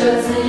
Schützen.